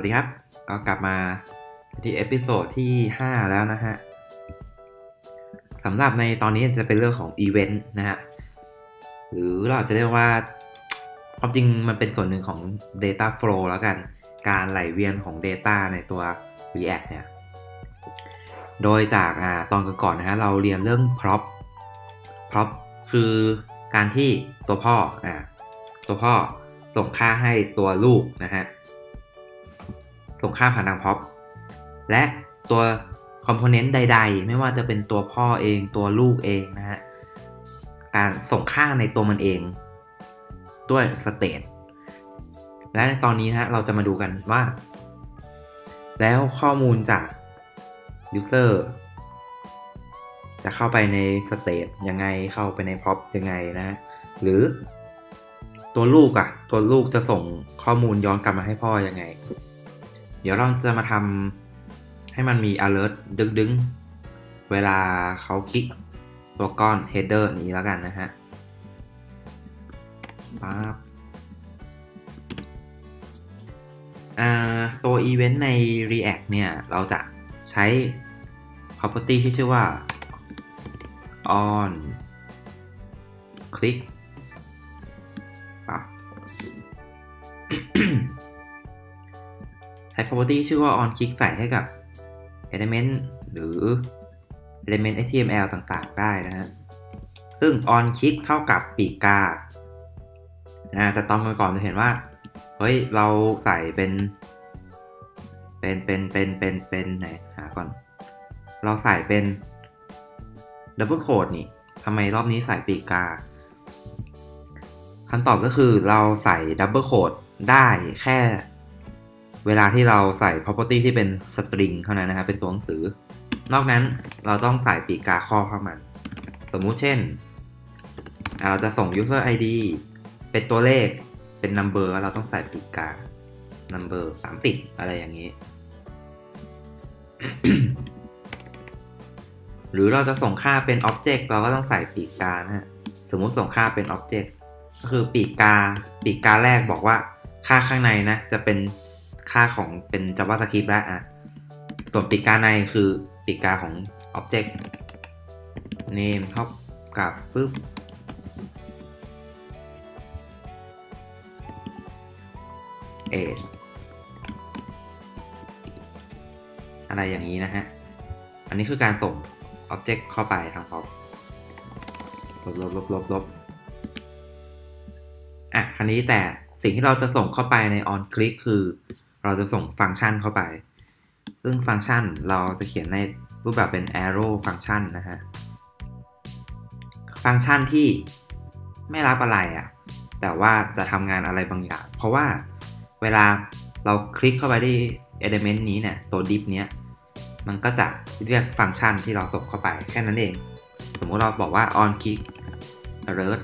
สวัสดีครับ ก็กลับมาที่ episode ที่ 5 แล้วนะฮะสำหรับในตอนนี้จะเป็นเรื่องของอีเวนต์นะฮะ หรือเราอาจจะเรียกว่า ความจริงมันเป็นส่วนหนึ่งของ Data Flow แล้วกัน การไหลเวียนของ Data ในตัว React เนี่ย โดยจากอาตอนก่อนๆนะฮะ เราเรียนเรื่อง prop prop คือการที่ตัวพ่ออ่าตัวพ่อส่งค่าให้ตัวลูกนะฮะ ส่งค่าผ่านทาง prop และตัวคอมโพเนนต์ใด ๆ ไม่ว่าจะเป็นตัวพ่อเองตัวลูกเองนะฮะการส่งค่าในตัวมันเอง ด้วยสเตตและในตอนนี้นะเราจะมาดูกันว่า แล้วข้อมูลจาก user จะเข้าไปในสเตตยังไงเข้าไปในพ็อปยังไงนะ หรือตัวลูกอะ่ะตัวลูกจะส่งข้อมูลย้อนกลับมาให้พ่อยังไง เดี๋ยวเราจะมาทำให้มันมี alert ดึงๆเวลาเขาคลิกตัวก้อน header นี้แล้วกันนะฮะปั๊บตัว event ใน React เนี่ย เราจะใช้ property ที่ชื่อว่า on click ใช้ property ชื่อว่า on click ใส่ให้กับ element หรือ element html ต่างๆ ได้นะฮะ ซึ่ง on click เท่ากับปีกกานะแต่ตอนก่อนจะเห็นว่า เฮ้ย เราใส่เป็น เป็น เป็น เป็น เป็น เป็นไหนหาก่อน เราใส่เป็น double quote นี่ทำไมรอบนี้ใส่ปีกกาคำตอบก็คือเราใส่ double quote ได้แค่ เวลาที่เราใส่ property ที่เป็น string เท่านั้นนะครับ เป็นตัวหนังสือ นอกนั้นเราต้องใส่ปีกกาครอบค่ามัน สมมุติเช่น เราจะส่ง user id เป็นตัวเลข เป็น number เราต้องใส่ปีกกา number 30อะไรอย่างนี้ หรือเราจะส่งค่าเป็น object เราก็ต้องใส่ปีกกานะฮะ สมมุติส่งค่าเป็น object ก็คือปีกกา ปีกกาแรกบอกว่าค่าข้างในนะ จะเป็น ค่าของเป็น JavaScript แล้วอะส่วนปีกกาในคือปีกกาของ object name เท่ากับปึ๊บ age อะไรอย่างนี้นะฮะ อันนี้คือการส่ง Object เข้าไปทาง Pop ลบลบลบลบลบอะ คราวนี้แต่สิ่งที่เราจะส่งเข้าไปใน on click คือ เราจะส่งฟังก์ชันเข้าไป ซึ่งฟังก์ชันเราจะเขียนในรูปแบบเป็น arrow ฟังก์ชันนะฮะ ฟังก์ชันที่ไม่รับอะไรอะ่ะ แต่ว่าจะทำงานอะไรบางอย่าง เพราะว่าเวลาเราคลิกเข้าไปที่ element นี้เนี่ย ตัว div เนี้ย มันก็จะเรียกฟังก์ชันที่เราส่งเข้าไปแค่นั้นเอง สมมติเราบอกว่า on click alert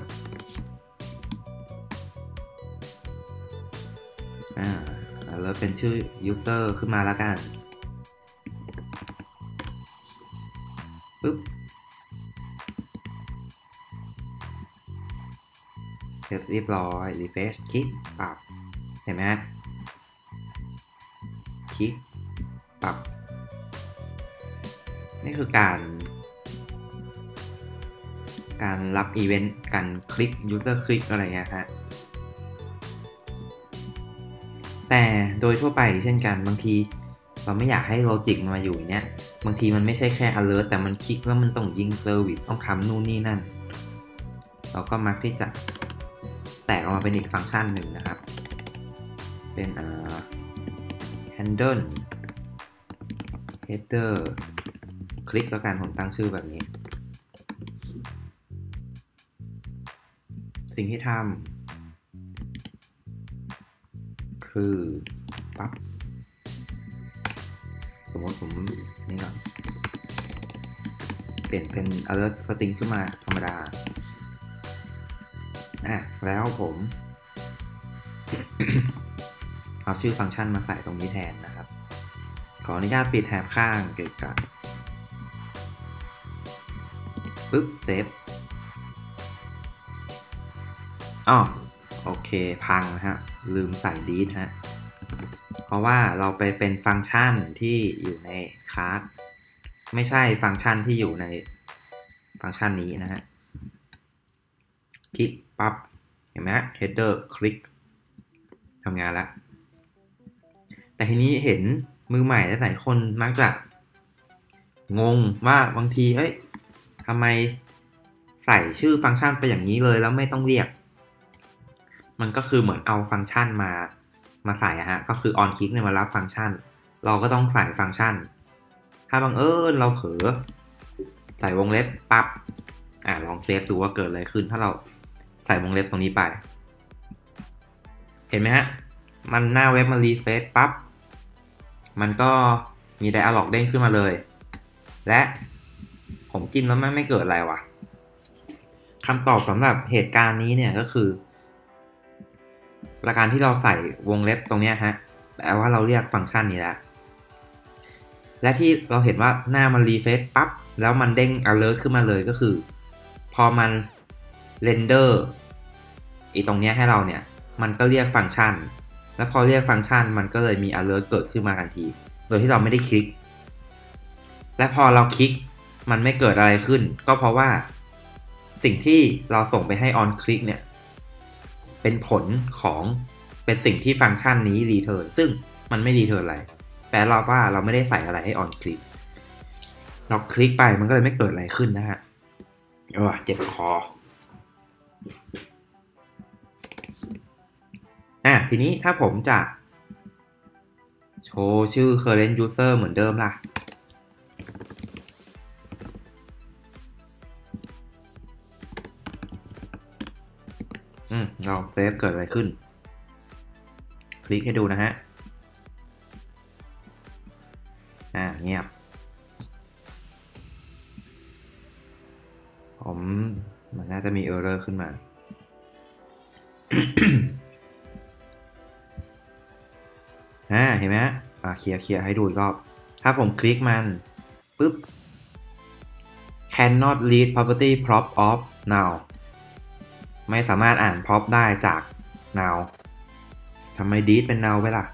อ่า alert เป็นชื่อ user ขึ้นมาแล้วกันปึ๊บเสร็จเรียบร้อย refresh คลิกปรับ เห็นไหมฮะคลิกปรับ นี่คือการ การรับอีเวนต์ การคลิก user คลิกอะไรเงี้ยฮะ แต่โดยทั่วไปเช่นกันบางทีเราไม่อยากให้ logic มาอยู่เนี้ย บางทีมันไม่ใช่แค่ alert แต่มันคลิกแล้วมันต้องยิง service ต้องทำนู่นนี่นั่น เราก็มักที่จะแตกออกมาเป็นอีกฟังก์ชันหนึ่งนะครับ เป็นอ่า handle header คลิกแล้วกันผมตั้งชื่อแบบนี้ สิ่งที่ทำ คือปั๊บสมมติผมนี่ก่อนเปลี่ยนเป็น alert string ขึ้นมาธรรมดาอะแล้วผม เอาชื่อฟังก์ชันมาใส่ตรงนี้แทนนะครับ ขออนุญาตปิดแถบข้างเกิดกับปึ๊บเซฟอ๋อโอ เคพังนะฮะ ลืมใส่ดีทฮะ เพราะว่าเราไปเป็นฟังก์ชันที่อยู่ในคลาสไม่ใช่ฟังก์ชันที่อยู่ในฟังก์ชันนี้นะฮะ คลิกปับ๊บ เห็นไหม header คลิกทำงานแล้วแต่ทีนี้เห็นมือใหม่หลายคนมักจะงงว่าบางที เอ้ยทำไมใส่ชื่อฟังก์ชันไปอย่างนี้เลยแล้วไม่ต้องเรียก มันก็คือเหมือนเอาฟังก์ชันมามาใส่ฮะก็คือ on click เนี่ยมารับฟังก์ชัน เราก็ต้องใส่ฟังก์ชัน ถ้าบังเอิญเราเผลอใส่วงเล็บปับ๊บอ่าลองเซฟดูว่าเกิดอะไรขึ้น ถ้าเราใส่วงเล็บตรงนี้ไป เห็นไหมฮะ มันหน้าเว็บมา refresh ปั๊บมันก็มี dialog เด้งขึ้นมาเลย และผมจิ้มแล้วมันไม่เกิดอะไรวะคำตอบสำหรับเหตุการณ์นี้เนี่ยก็คือ ประการที่เราใส่วงเล็บตรงนี้ฮะแปลว่าเราเรียกฟังก์ชันนี้แล้วและที่เราเห็นว่าหน้ามัน refresh ปั๊บแล้วมันเด้ง alert ขึ้นมาเลยก็คือ พอมันเรนเดอร์อีตรงนี้ให้เราเนี่ย มันก็เรียกฟังก์ชัน แล้วพอเรียกฟังก์ชันมันก็เลยมี alert เกิดขึ้นมาทันที โดยที่เราไม่ได้คลิก และพอเราคลิกมันไม่เกิดอะไรขึ้น ก็เพราะว่า สิ่งที่เราส่งไปให้ on click เนี่ย เป็นผลของเป็นสิ่งที่ฟังก์ชันนี้ return ซึ่งมันไม่ return อะไร แปลเราว่าเราไม่ได้ใส่อะไรให้ on click เราคลิกไปมันก็เลยไม่เกิดอะไรขึ้นนะฮะเออเจ็บคออะทีนี้ถ้าผมจะ โชว์ชื่อ current user เหมือนเดิมล่ะ อืมลองเซฟเกิดอะไรขึ้น คลิกให้ดูนะฮะ อ่าเงียบ ผมมันน่าจะมีเออร์เรอร์ขึ้นมา อ่า เห็นไหมอ่าเคลียร์เคลียร์ให้ดูอีกรอบ ถ้าผมคลิกมันปุ๊บ cannot read property prop of now ไม่สามารถอ่าน prop ได้จาก null ทำไม this เป็น null ไปล่ะ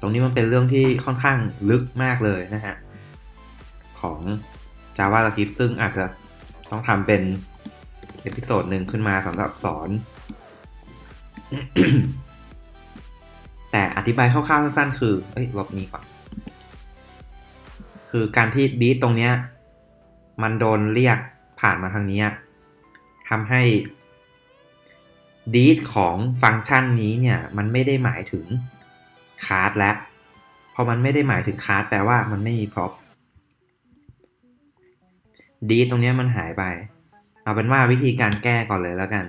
ตรงนี้มันเป็นเรื่องที่ค่อนข้างลึกมากเลยนะฮะ ของ JavaScript ซึ่งอาจจะต้องทำเป็น episode หนึ่งขึ้นมาสำหรับสอน แต่อธิบายคร่าวๆสั้นๆ คือ เอ้ยลบนี้ก่อน คือการที่ this ตรงเนี้ย มันโดนเรียกผ่านมาทางนี้ ทำให้ this ของฟังก์ชันนี้เนี่ยมันไม่ได้หมายถึง card แล้วพอมันไม่ได้หมายถึง card แปลว่ามันไม่มี prop this ตรงนี้มันหายไป เอาเป็นว่าวิธีการแก้ก่อนเลยแล้วกัน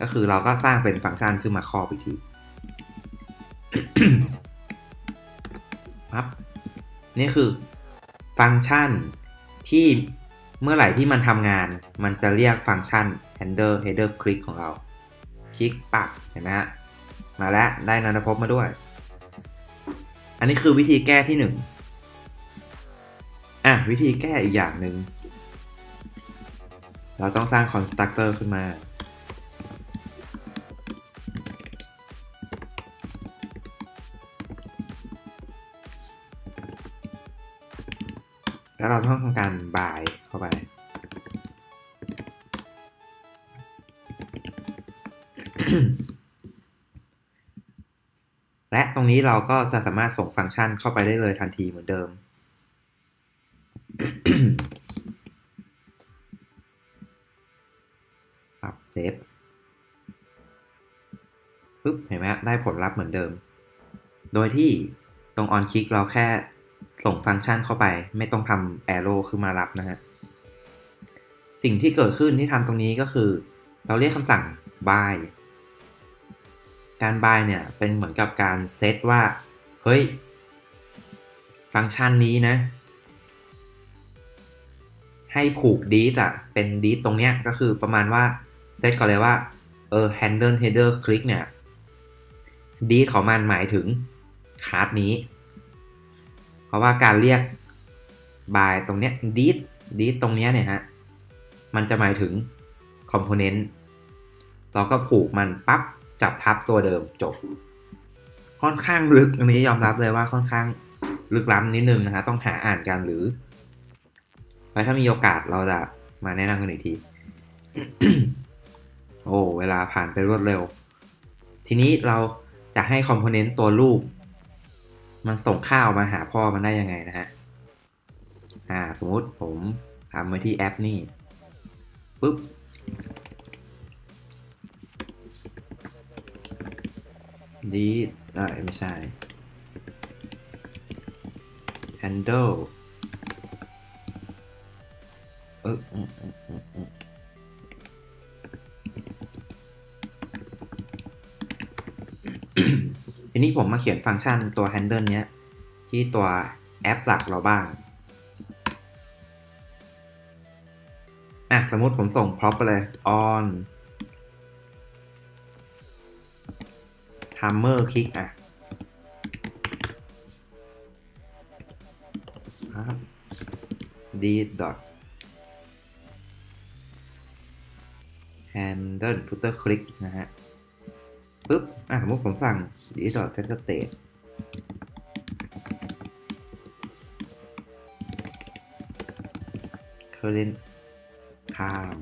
ก็คือเราก็สร้างเป็นฟังก์ชันขึ้นมาครอบอีกทีครับนี่คือฟังก์ชันที่ เมื่อไหร่ที่มันทำงาน มันจะเรียกฟังก์ชัน handle header click ของเรา คลิกปักเห็นไหมฮะ มาแล้วได้นันทพบมาด้วย อันนี้คือวิธีแก้ที่หนึ่งอะ วิธีแก้อีกอย่างหนึ่ง เราต้องสร้าง constructor ขึ้นมา แล้วเราต้องทำการบายเข้าไป และตรงนี้เราก็จะสามารถส่งฟังก์ชันเข้าไปได้เลยทันทีเหมือนเดิม ปรับเซฟปุ๊บเห็นไหมได้ผลลัพธ์เหมือนเดิม โดยที่ตรง on click เราแค่ ส่งฟังก์ชันเข้าไป ไม่ต้องทำ arrow ขึ้นมารับนะฮะ สิ่งที่เกิดขึ้นที่ทำตรงนี้ก็คือ เราเรียกคำสั่ง by การ by เนี่ย เป็นเหมือนกับการเซตว่า เฮ้ย ฟังก์ชันนี้นะ ให้ผูก deed อะเป็น deed ตรงเนี้ยก็คือประมาณว่าเซตก่อนเลยว่า เออ handle header click เนี่ย deed ของมันหมายถึงคาร์ดนี้ เพราะว่าการเรียก by ตรงเนี้ย deed deed ตรงเนี้ยเนี่ยฮะ มันจะหมายถึง component เราก็ผูกมันปั๊บจับทับตัวเดิมจบ ค่อนข้างลึกอันนี้ยอมรับเลยว่าค่อนข้างลึกล้ำนิดนึงนะฮะต้องหาอ่านกันหรือไว้ถ้ามีโอกาสเราจะมาแนะนำกันอีกที โอ้ เวลาผ่านไปรวดเร็ว ทีนี้เราจะให้คอมโพเนนต์ตัวลูก มันส่งข้าวมาหาพ่อมันได้ยังไงนะฮะ อ่า สมมุติผมทำไว้ที่แอปนี่ปุ๊บ ดีเอ้ยไม่ใช่ handle เออ นี้ผมมาเขียนฟังก์ชันตัว handle เนี้ย ที่ตัวแอปหลักเราบ้าง อะ สมมติผมส่ง prop ไปเลย on timer click อะครับ d dot handle footer click นะฮะ ปุ๊บ อะสมมติผมสั่ง d dot set state current time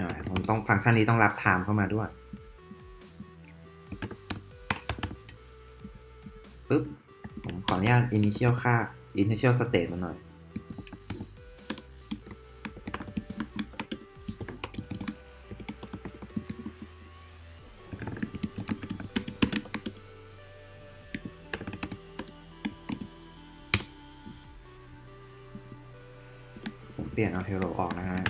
อ่าผมต้องฟังก์ชันนี้ต้องรับ time เข้ามาด้วยปุ๊บ ผมขออนุญาต initial ค่า initial state มาหน่อย เปลี่ยนเอา hello ออกนะฮะ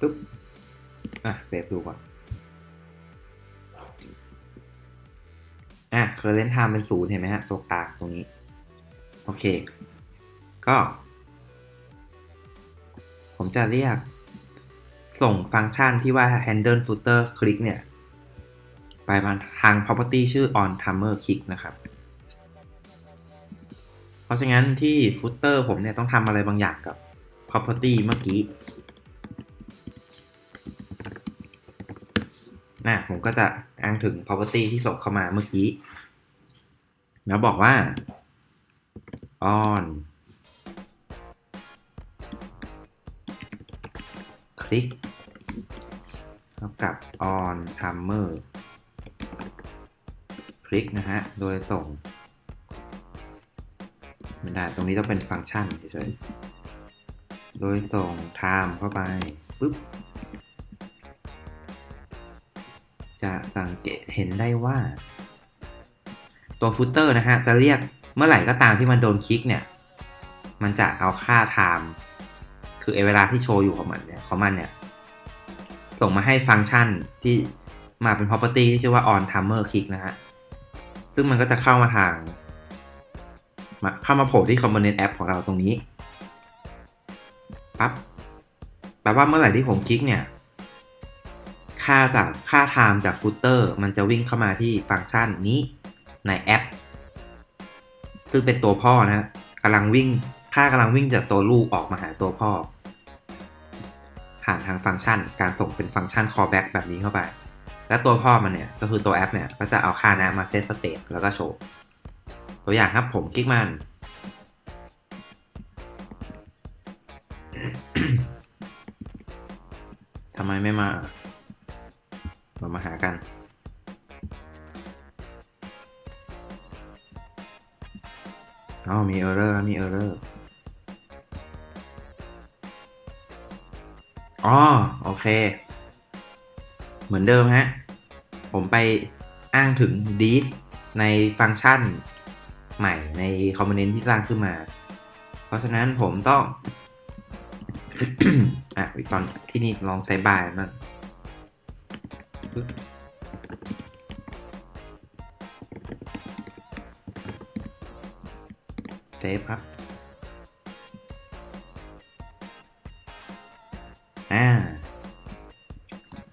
ปึ๊บ อะเซฟดูก่อน อะ current time เป็นศูนย์เห็นไหมฮะ ตัวกลางตรงนี้ เค ก็ ผมจะเรียก ส่งฟังก์ชันที่ว่า handle footer click เนี่ย ไปมาทาง property ชื่อ on timer click นะครับ เพราะฉะนั้นที่ footer ผมเนี่ยต้องทำอะไรบางอย่างกับ property เมื่อกี้นะผมก็จะอ้างถึง property ที่ส่งเข้ามาเมื่อกี้ แล้วบอกว่า on click เท่ากับ on timer click นะฮะ โดยส่งไม่ได้ตรงนี้ต้องเป็นฟังก์ชันเฉยๆ โดยส่ง time เข้าไปปุ๊บ จะสังเกตเห็นได้ว่า ตัวฟุตเตอร์นะฮะ จะเรียก เมื่อไหร่ก็ตามที่มันโดนคลิกเนี่ย มันจะเอาค่า time คือเอเวลาที่โชว์อยู่ของมันเนี่ยของมันเนี่ย ส่งมาให้ฟังก์ชันที่มาเป็น property ที่ชื่อว่า on timer click นะฮะ ซึ่งมันก็จะเข้ามาทาง มาเข้ามาโผล่ที่ component app ของเราตรงนี้ปั๊บแปลว่าเมื่อไหร่ที่ผมคลิกเนี่ย ค่าจากค่า time จาก footer มันจะวิ่งเข้ามาที่ฟังก์ชันนี้ในแอป ซึ่งเป็นตัวพ่อนะกำลังวิ่งค่ากำลังวิ่งจากตัวลูกออกมาหาตัวพ่อ ผ่านทางฟังก์ชัน การส่งเป็นฟังก์ชัน callback แบบนี้เข้าไป และตัวพ่อมันเนี่ยก็คือตัวแอปเนี่ยก็จะเอาค่านะมา set state แล้วก็โชว์ ตัวอย่างครับผมคลิกมัน ทำไมไม่มา เรามาหากัน อ๋อมี error มี error อ๋อโอเค เหมือนเดิมฮะ ผมไปอ้างถึง this ในฟังก์ชันใหม่ในคอมโพเนนต์ที่สร้างขึ้นมา เพราะฉะนั้นผมต้อง อะตอนที่นี่ลองใช้บายมาง Save ครับ อ่า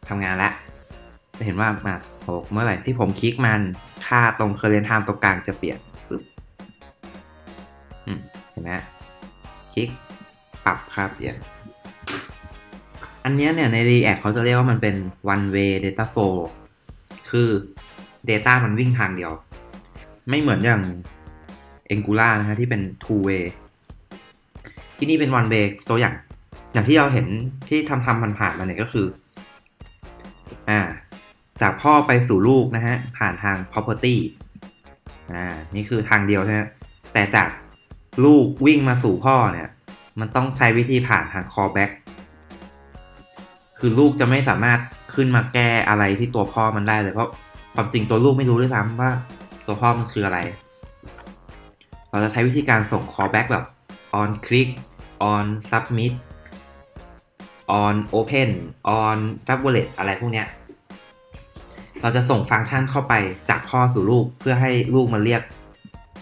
ทำงานละ จะเห็นว่ามาโหเมื่อไหร่ที่ผมคลิกมัน ค่าตรง current time ตรงกลางจะเปลี่ยนปึ๊บอืมเห็นไหมคลิก ปรับค่าเปลี่ยน อันนี้เนี่ย ใน React เขาจะเรียกว่ามันเป็น one way data flow คือ Data มันวิ่งทางเดียว ไม่เหมือนอย่าง Angular นะฮะที่เป็น two way ที่นี่เป็น one way ตัวอย่าง อย่างที่เราเห็นที่ทำทำผ่านมาเนี่ยก็คือ อ่า จากพ่อไปสู่ลูกนะฮะ ผ่านทาง property อ่า นี่คือทางเดียวนะฮะแต่จากลูกวิ่งมาสู่พ่อเนี่ย มันต้องใช้วิธีผ่านทาง callback คือลูกจะไม่สามารถขึ้นมาแก้อะไรที่ตัวพ่อมันได้เลยเพราะความจริงตัวลูกไม่รู้ด้วยซ้ำว่า ตัวพ่อมันคืออะไร เราจะใช้วิธีการส่ง callback แบบ on click on submit on open on favorite อะไรพวกเนี้ย เราจะส่งฟังก์ชันเข้าไปจากพ่อสู่ลูกเพื่อให้ลูกมาเรียก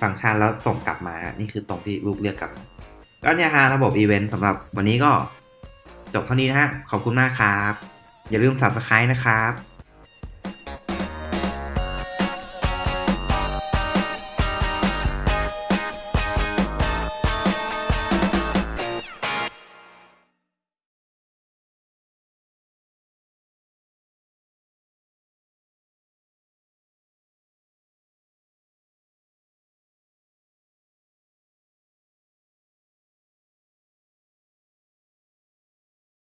ฟังก์ชันแล้วส่งกลับมา นี่คือตรงที่ลูกเรียกกลับก็เนี่ยฮะระบบอีเวนต์สำหรับวันนี้ก็จบเท่านี้นะฮะ ขอบคุณมากครับ อย่าลืม subscribe นะครับ